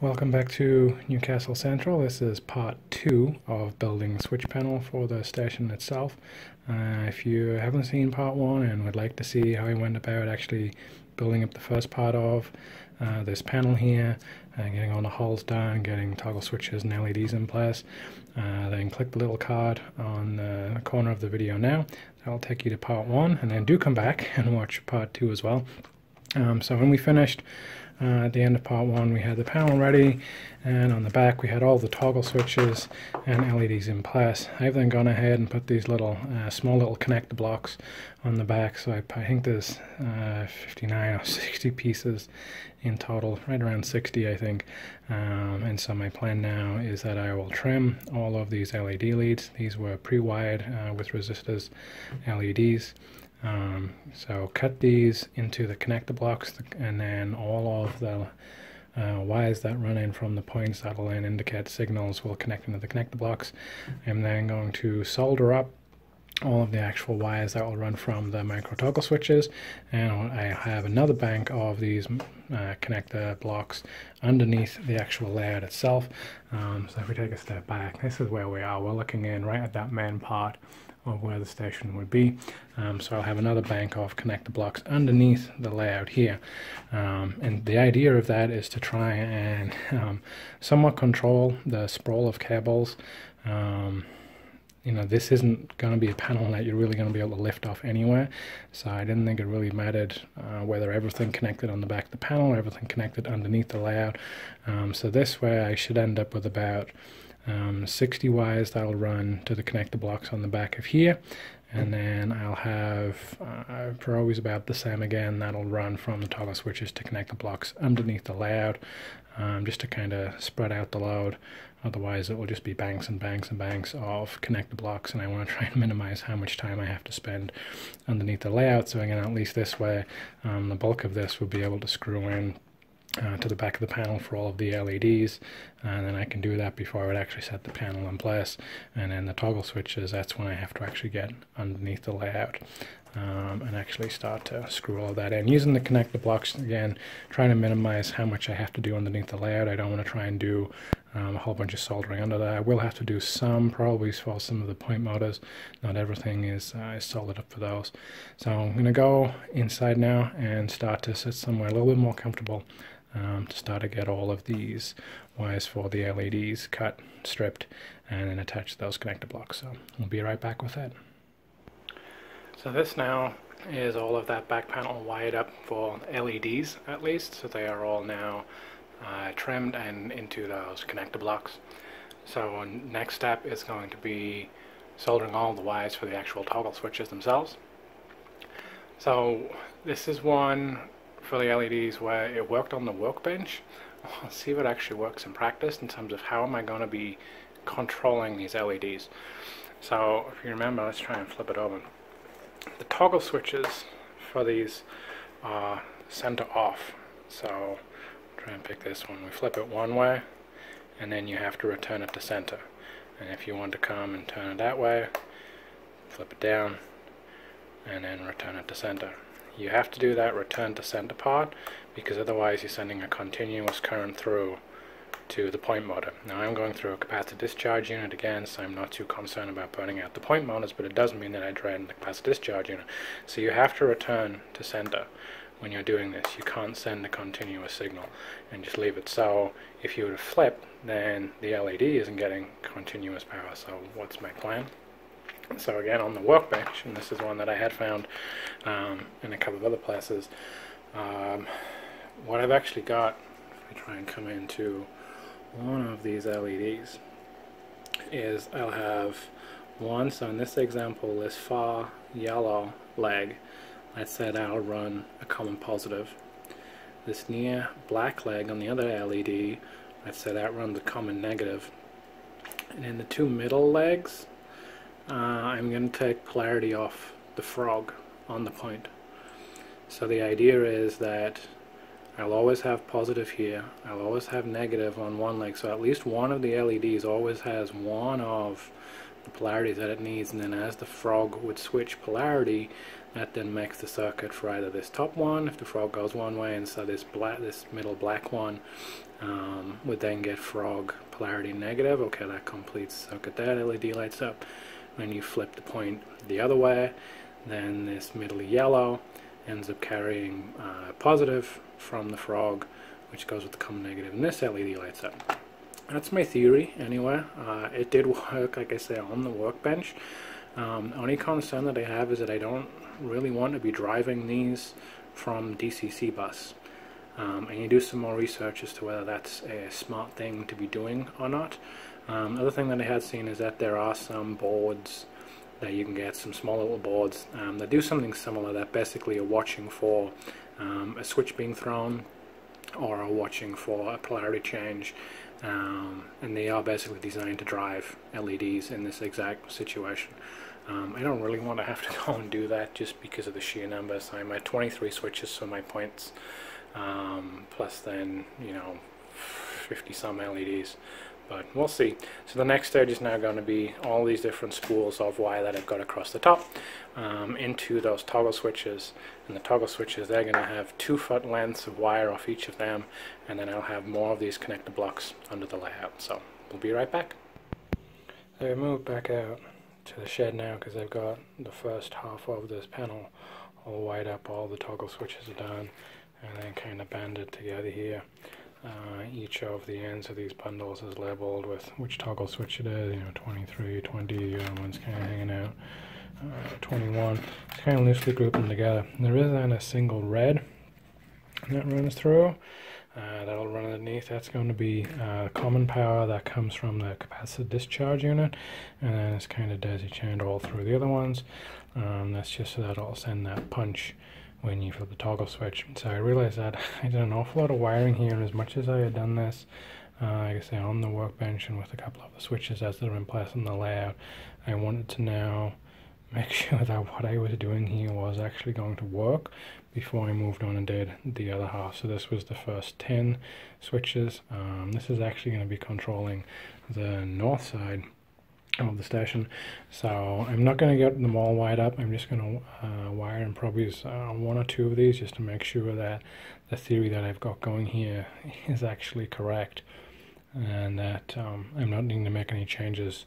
Welcome back to Newcastle Central. This is part two of building the switch panel for the station itself. Uh, if you haven't seen part one and would like to see how I went about actually building up the first part of uh, this panel here, uh, getting all the holes done, getting toggle switches and LEDs in place, uh, then click the little card on the corner of the video now. That'll take you to part one and then do come back and watch part two as well. Um, so when we finished uh, at the end of part one we had the panel ready and on the back we had all the toggle switches and LEDs in place. I've then gone ahead and put these little uh, small little connector blocks on the back so I, I think there's uh, 59 or 60 pieces in total, right around 60 I think um, and so my plan now is that I will trim all of these LED leads. These were pre-wired uh, with resistors LEDs um, so cut these into the connector blocks and then all of the uh, wires that run in from the points that will then indicate signals will connect into the connector blocks. I'm then going to solder up all of the actual wires that will run from the micro toggle switches and I have another bank of these uh, connector blocks underneath the actual layout itself. Um, so if we take a step back this is where we are. We're looking in right at that main part of where the station would be. Um, so I'll have another bank of connector blocks underneath the layout here. Um, and the idea of that is to try and um, somewhat control the sprawl of cables. Um, you know, this isn't going to be a panel that you're really going to be able to lift off anywhere. So I didn't think it really mattered uh, whether everything connected on the back of the panel or everything connected underneath the layout. Um, so this way I should end up with about um, 60 wires that'll run to the connector blocks on the back of here. And then I'll have uh, for always about the same again that'll run from the toggle switches to connect the blocks underneath the layout um, just to kind of spread out the load. Otherwise it will just be banks and banks and banks of connector blocks and I want to try and minimize how much time I have to spend underneath the layout so again at least this way um, the bulk of this will be able to screw in uh, to the back of the panel for all of the LEDs and then I can do that before I would actually set the panel in place. And then the toggle switches that's when I have to actually get underneath the layout um, and actually start to screw all that in. Using the connector blocks again trying to minimize how much I have to do underneath the layout. I don't want to try and do um, a whole bunch of soldering under that. I will have to do some probably for some of the point motors. Not everything is, uh, is soldered up for those. So I'm going to go inside now and start to sit somewhere a little bit more comfortable um, to start to get all of these wires for the LEDs cut, stripped, and then attach those connector blocks. So we'll be right back with that. So this now is all of that back panel wired up for LEDs at least. So they are all now uh, trimmed and into those connector blocks. So next step is going to be soldering all the wires for the actual toggle switches themselves. So this is one for the LEDs where it worked on the workbench. I'll see if it actually works in practice in terms of how am I going to be controlling these LEDs. So if you remember, let's try and flip it over. The toggle switches for these are center off. So try and pick this one. We flip it one way and then you have to return it to center. And if you want to come and turn it that way, flip it down and then return it to center. You have to do that return to center part because otherwise you're sending a continuous current through to the point motor. Now I'm going through a capacitor discharge unit again, so I'm not too concerned about burning out the point motors, but it does mean that I drain the capacitor discharge unit. So you have to return to center when you're doing this. You can't send a continuous signal and just leave it. So if you were to flip, then the LED isn't getting continuous power. So what's my plan? So again, on the workbench, and this is one that I had found um, in a couple of other places, um, what I've actually got, if I try and come into one of these LEDs, is I'll have one, so in this example, this far yellow leg, let's say that I'll run a common positive. This near black leg on the other LED, let's say that runs a common negative. And in the two middle legs, uh, I'm going to take polarity off the frog on the point. So the idea is that I'll always have positive here, I'll always have negative on one leg, so at least one of the LEDs always has one of the polarities that it needs and then as the frog would switch polarity that then makes the circuit for either this top one if the frog goes one way and so this black this middle black one um, would then get frog polarity negative. Okay that completes circuit that LED lights up when you flip the point the other way then this middle yellow ends up carrying uh, positive from the frog which goes with the common negative and this LED lights up. That's my theory anyway. Uh, it did work like I say on the workbench. Um, only concern that I have is that I don't really want to be driving these from DCC bus. Um, and you do some more research as to whether that's a smart thing to be doing or not um, other thing that I had seen is that there are some boards that you can get some small little boards um, that do something similar that basically are watching for um, a switch being thrown or are watching for a polarity change um, and they are basically designed to drive LEDs in this exact situation. Um, I don't really want to have to go and do that just because of the sheer numbers. I'm at 23 switches for my points, um, plus then, you know, 50 some LEDs but we'll see. So the next stage is now going to be all these different spools of wire that I've got across the top um, into those toggle switches. And the toggle switches, they're going to have two foot lengths of wire off each of them, and then I'll have more of these connector blocks under the layout. So we'll be right back. So I moved back out to the shed now because I've got the first half of this panel all wired up, all the toggle switches are done, and then kind of banded together here. Uh, each of the ends of these bundles is labeled with which toggle switch it is, you know, 23, 20, uh, one's kind of hanging out, uh, 21. It's kind of loosely grouped them together. There is then a single red that runs through. Uh, that'll run underneath. That's going to be uh, common power that comes from the capacitor discharge unit, and then it's kind of daisy chained all through the other ones. Um, that's just so that it'll send that punch when you flip the toggle switch. So I realized that I did an awful lot of wiring here, and as much as I had done this, uh, like I say, on the workbench and with a couple of the switches as they're in place in the layout, I wanted to now make sure that what I was doing here was actually going to work before I moved on and did the other half. So this was the first 10 switches. Um, this is actually going to be controlling the north side of the station. So I'm not going to get them all wired up. I'm just going to uh, wire and probably uh, one or two of these just to make sure that the theory that I've got going here is actually correct and that um, I'm not needing to make any changes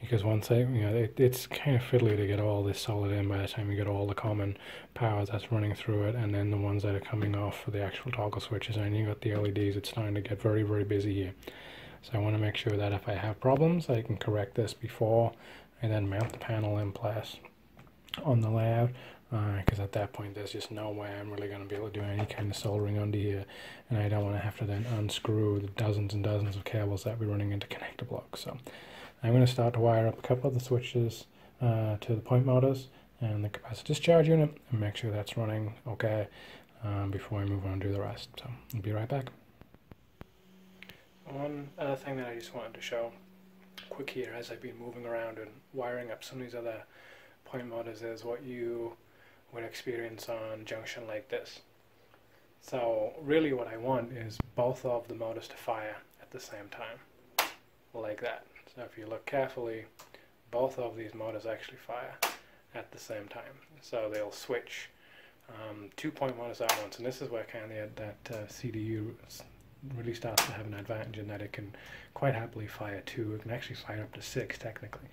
because once I, you know, it, it's kind of fiddly to get all this solid in by the time you get all the common power that's running through it and then the ones that are coming off for the actual toggle switches and you got the LEDs, it's starting to get very, very busy here. So I want to make sure that if I have problems, I can correct this before I then mount the panel in place on the layout because uh, at that point there's just no way I'm really going to be able to do any kind of soldering under here and I don't want to have to then unscrew the dozens and dozens of cables that we're running into connector blocks. So I'm going to start to wire up a couple of the switches uh, to the point motors and the capacitor discharge unit and make sure that's running okay um, before I move on to do the rest. So I'll be right back. One other thing that I just wanted to show quick here as I've been moving around and wiring up some of these other point motors is what you would experience on junction like this. So really what I want is both of the motors to fire at the same time, like that. So if you look carefully, both of these motors actually fire at the same time. So they'll switch um, two point motors at once, and this is where kind of that uh, CDU really starts to have an advantage in that it can quite happily fire two. It can actually fire up to six technically.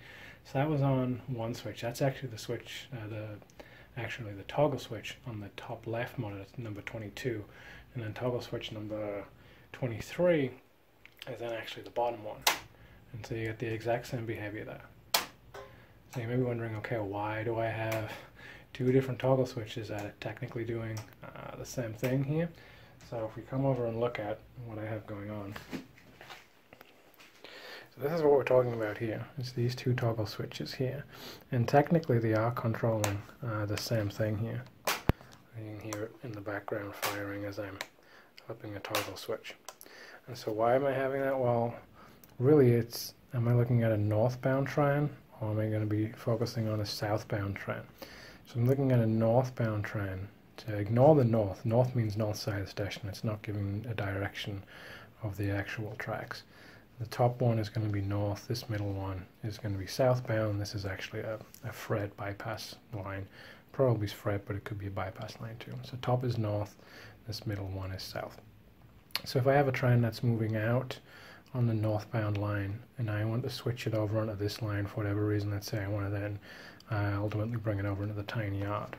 So that was on one switch. That's actually the switch, uh, the actually the toggle switch on the top left monitor, number 22, and then toggle switch number 23 is then actually the bottom one. And so you get the exact same behavior there. So you may be wondering, okay, why do I have two different toggle switches that are technically doing uh, the same thing here? So if we come over and look at what I have going on. So this is what we're talking about here. It's these two toggle switches here. And technically they are controlling uh, the same thing here. You can hear it in the background firing as I'm flipping a toggle switch. And so why am I having that? Well, really it's, am I looking at a northbound train or am I going to be focusing on a southbound train? So I'm looking at a northbound train ignore the north. North means north side of the station. It's not giving a direction of the actual tracks. the top one is going to be north, this middle one is going to be southbound. This is actually a, a FRED bypass line. Probably FRED, but it could be a bypass line too. So top is north, this middle one is south. So if I have a train that's moving out on the northbound line and I want to switch it over onto this line for whatever reason, let's say I want to then uh, ultimately bring it over into the tiny yard.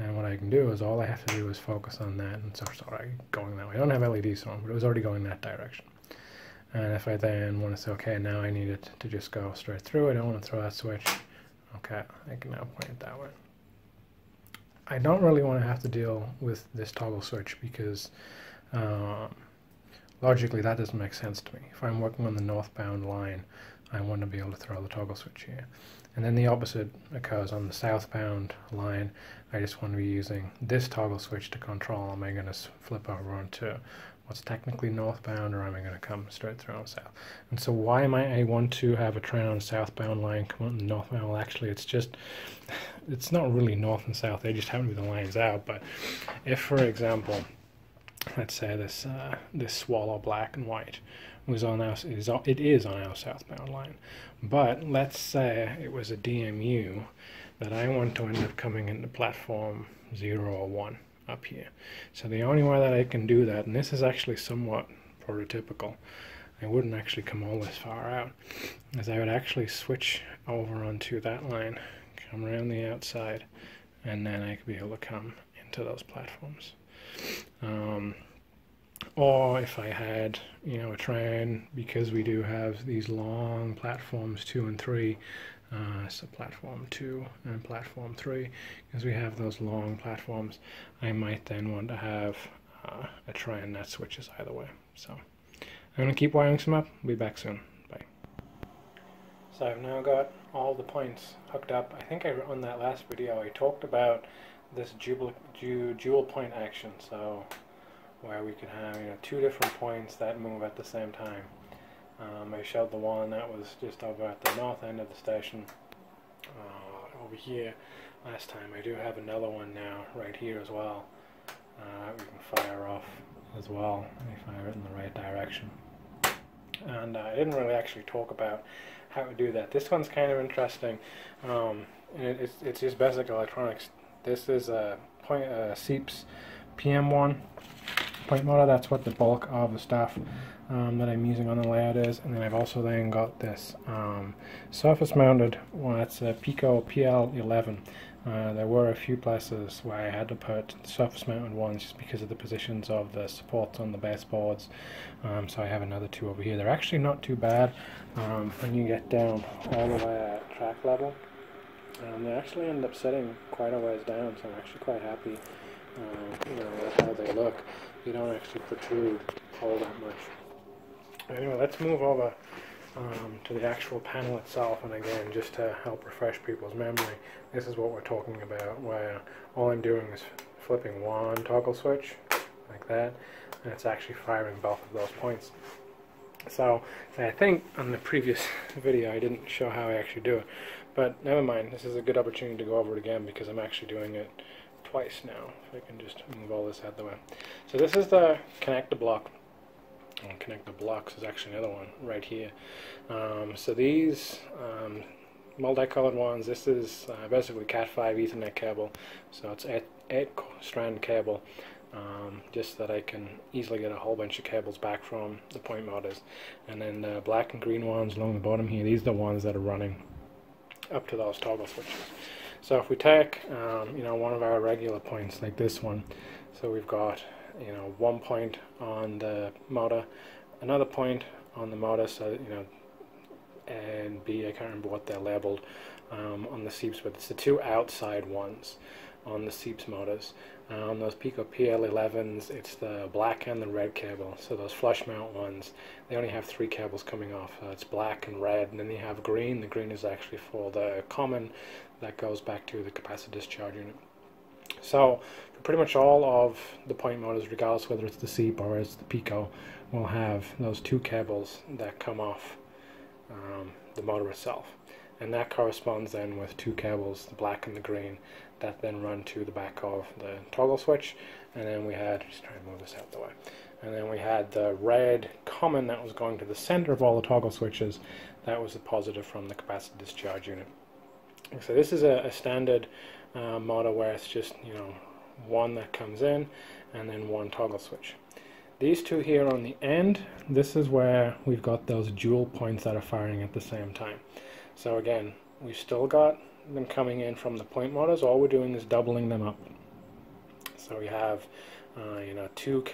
Then what I can do is all I have to do is focus on that and so sorry going that way. I don't have LEDs on, but it was already going that direction. And if I then want to say, okay, now I need it to just go straight through, I don't want to throw that switch. Okay, I can now point it that way. I don't really want to have to deal with this toggle switch because um, logically that doesn't make sense to me. If I'm working on the northbound line, I want to be able to throw the toggle switch here. And then the opposite occurs on the southbound line. I just want to be using this toggle switch to control. Am I going to flip over onto what's technically northbound or am I going to come straight through on south? And so why might I want to have a train on the southbound line come on the northbound? Well, actually, it's just, it's not really north and south. They just happen to be the lines out. But if, for example, let's say this uh, this swallow black and white was on our is, it is on our southbound line. But let's say it was a DMU that I want to end up coming into platform 0 or 1 up here. So the only way that I can do that and this is actually somewhat prototypical I wouldn't actually come all this far out is I would actually switch over onto that line come around the outside and then I could be able to come into those platforms. Um, or if I had, you know, a train, because we do have these long platforms two and three, uh, so platform two and platform three, because we have those long platforms, I might then want to have uh, a train that switches either way. So I'm going to keep wiring some up. Be back soon. Bye. So I've now got all the points hooked up. I think I, on that last video I talked about this dual, dual point action. So where we could have you know two different points that move at the same time. Um, I showed the one that was just over at the north end of the station uh, over here last time. I do have another one now right here as well. Uh, we can fire off as well. Let me fire it in the right direction. And uh, I didn't really actually talk about how to do that. This one's kind of interesting. Um, and it, it's, it's just basic electronics. This is a point, uh, SEEPS PM1 point motor. That's what the bulk of the stuff um, that I'm using on the layout is. And then I've also then got this um, surface mounted one. It's a Peco PL11. Uh, there were a few places where I had to put surface mounted ones just because of the positions of the supports on the baseboards. Um, so I have another two over here. They're actually not too bad um, when you get down all the way at track level. Um, they actually end up sitting quite a ways down, so I'm actually quite happy you know, how they look. You don't actually protrude all that much. Anyway, let's move over um, to the actual panel itself, and again, just to help refresh people's memory, this is what we're talking about, where all I'm doing is flipping one toggle switch, like that, and it's actually firing both of those points. So, I think on the previous video I didn't show how I actually do it, but never mind, this is a good opportunity to go over it again because I'm actually doing it twice now. If I can just move all this out of the way. So this is the connector block. And connector blocks is actually another one right here. Um, so these um, multicolored ones, this is uh, basically Cat5 Ethernet cable. So it's 8, eight strand cable. Um, just that I can easily get a whole bunch of cables back from the point motors. And then the black and green ones along the bottom here, these are the ones that are running up to those toggle switches. So if we take, um, you know, one of our regular points like this one, so we've got, you know, one point on the motor, another point on the motor, so, you know, and B, I can't remember what they're labeled um, on the SEEPS, but it's the two outside ones on the SEEPS motors. Uh, on those Peco PL11s, it's the black and the red cable. So those flush mount ones, they only have three cables coming off. Uh, it's black and red, and then you have green. The green is actually for the common that goes back to the capacitor discharge unit. So for pretty much all of the point motors, regardless whether it's the SEEP or it's the Pico, will have those two cables that come off um, the motor itself. And that corresponds then with two cables, the black and the green, that then run to the back of the toggle switch. And then we had, just trying to move this out the way, and then we had the red common that was going to the center of all the toggle switches, that was the positive from the capacitor discharge unit. So this is a, a standard uh, model where it's just, you know, one that comes in and then one toggle switch. These two here on the end, this is where we've got those dual points that are firing at the same time. So again, we've still got them coming in from the point motors. All we're doing is doubling them up. So we have, uh, you know, two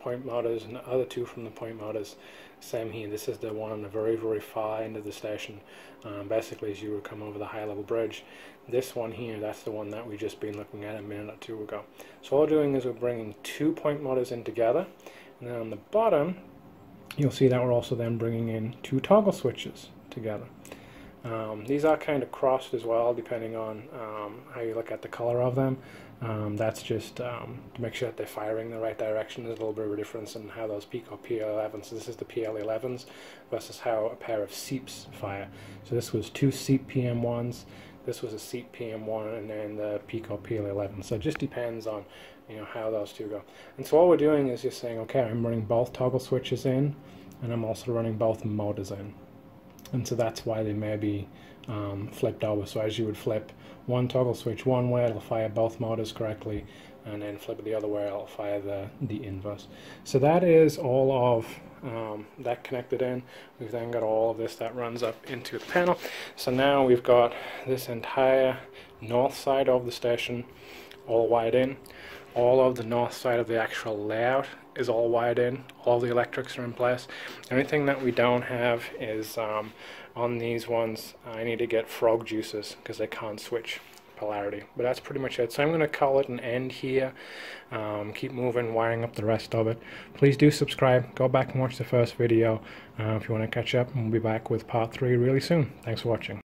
point motors and the other two from the point motors. Same here. This is the one on the very, very far end of the station. Um, basically, as you would come over the high level bridge. This one here, that's the one that we just been looking at a minute or two ago. So all we're doing is we're bringing two point motors in together. And then on the bottom, you'll see that we're also then bringing in two toggle switches together. Um, these are kind of crossed as well, depending on um, how you look at the color of them. Um, that's just um, to make sure that they're firing the right direction. There's a little bit of a difference in how those Peco PL11s, so this is the PL11s versus how a pair of SEEPs fire. So this was two SEEP PM1s, this was a SEEP PM1, and then the Peco PL11. So it just depends on you know how those two go. And so all we're doing is just saying, okay, I'm running both toggle switches in, and I'm also running both motors in and so that's why they may be um, flipped over. So as you would flip one toggle switch one way, it'll fire both motors correctly, and then flip it the other way, it'll fire the, the inverse. So that is all of um, that connected in. We've then got all of this that runs up into the panel. So now we've got this entire north side of the station all wired in. All of the north side of the actual layout is all wired in. All the electrics are in place. Anything that we don't have is um, on these ones. I need to get frog juicers because they can't switch polarity. But that's pretty much it. So I'm going to call it an end here. Um, keep moving, wiring up the rest of it. Please do subscribe. Go back and watch the first video uh, if you want to catch up. And we'll be back with part three really soon. Thanks for watching.